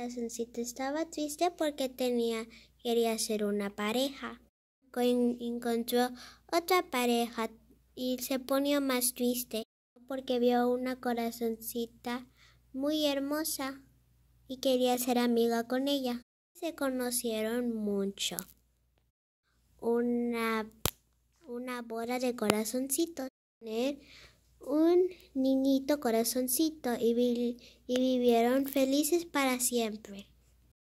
Corazoncito estaba triste porque tenía, quería ser una pareja. Encontró otra pareja y se ponía más triste porque vio una corazoncita muy hermosa y quería ser amiga con ella. Se conocieron mucho. Una, una boda de corazoncitos. Un niñito corazoncito y, y vivieron felices para siempre.